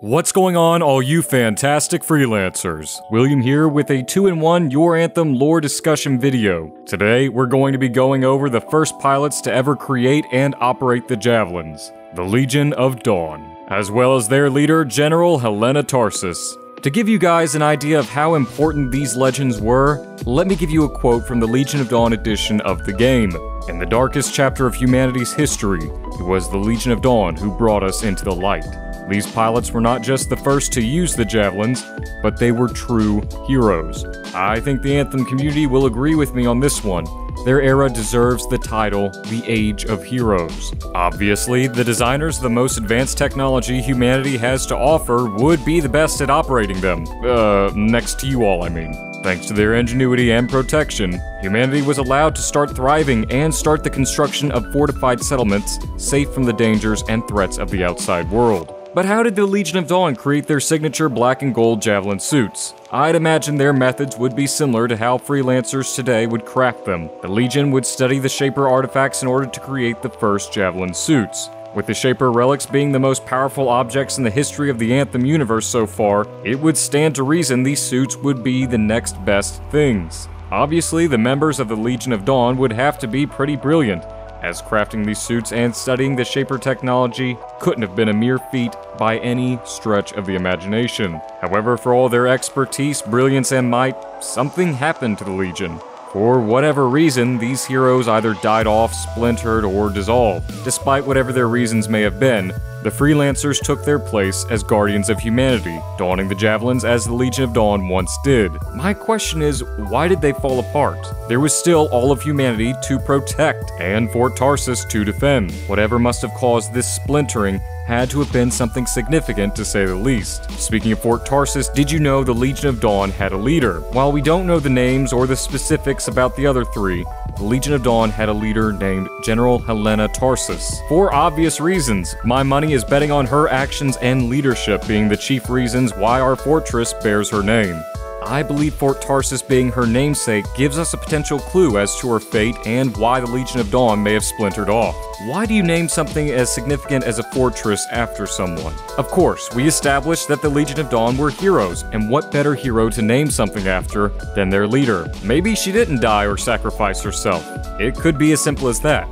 What's going on, all you fantastic freelancers? William here with a 2 in 1 Your Anthem lore discussion video. Today, we're going to be going over the first pilots to ever create and operate the Javelins, the Legion of Dawn, as well as their leader, General Helena Tarsis. To give you guys an idea of how important these legends were, let me give you a quote from the Legion of Dawn edition of the game. In the darkest chapter of humanity's history, it was the Legion of Dawn who brought us into the light. These pilots were not just the first to use the javelins, but they were true heroes. I think the Anthem community will agree with me on this one. Their era deserves the title the Age of Heroes. Obviously, the designers of the most advanced technology humanity has to offer would be the best at operating them. Uh, next to you all, I mean. Thanks to their ingenuity and protection, humanity was allowed to start thriving and start the construction of fortified settlements safe from the dangers and threats of the outside world. But how did the Legion of Dawn create their signature black and gold javelin suits? I'd imagine their methods would be similar to how freelancers today would craft them. The Legion would study the Shaper artifacts in order to create the first javelin suits. With the Shaper relics being the most powerful objects in the history of the Anthem universe so far, it would stand to reason these suits would be the next best things. Obviously, the members of the Legion of Dawn would have to be pretty brilliant, as crafting these suits and studying the Shaper technology couldn't have been a mere feat by any stretch of the imagination. However, for all their expertise, brilliance, and might, something happened to the Legion. For whatever reason, these heroes either died off, splintered, or dissolved. Despite whatever their reasons may have been, the freelancers took their place as guardians of humanity, donning the javelins as the Legion of Dawn once did. My question is, why did they fall apart? There was still all of humanity to protect, and Fort Tarsis to defend. Whatever must have caused this splintering had to have been something significant to say the least. Speaking of Fort Tarsis, did you know the Legion of Dawn had a leader? While we don't know the names or the specifics about the other three, the Legion of Dawn had a leader named General Helena Tarsis. For obvious reasons, my money is betting on her actions and leadership being the chief reasons why our fortress bears her name. I believe Fort Tarsis being her namesake gives us a potential clue as to her fate and why the Legion of Dawn may have splintered off. Why do you name something as significant as a fortress after someone? Of course, we established that the Legion of Dawn were heroes, and what better hero to name something after than their leader? Maybe she didn't die or sacrifice herself. It could be as simple as that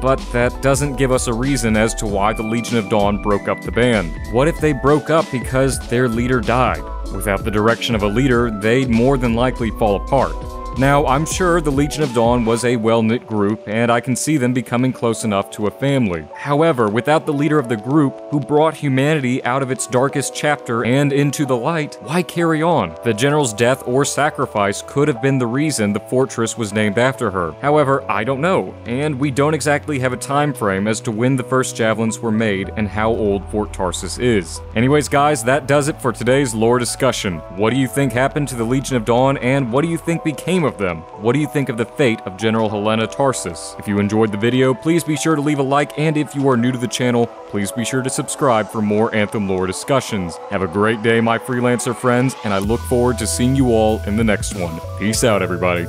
but that doesn't give us a reason as to why the Legion of Dawn broke up the band. What if they broke up because their leader died? Without the direction of a leader, they'd more than likely fall apart. Now, I'm sure the Legion of Dawn was a well knit group, and I can see them becoming close enough to a family. However, without the leader of the group, who brought humanity out of its darkest chapter and into the light, why carry on? The general's death or sacrifice could have been the reason the fortress was named after her. However, I don't know, and we don't exactly have a time frame as to when the first javelins were made and how old Fort Tarsis is. Anyways, guys, that does it for today's lore discussion. What do you think happened to the Legion of Dawn, and what do you think became of them. What do you think of the fate of General Helena Tarsis? If you enjoyed the video, please be sure to leave a like, and if you are new to the channel, please be sure to subscribe for more Anthem lore discussions. Have a great day, my freelancer friends, and I look forward to seeing you all in the next one. Peace out, everybody.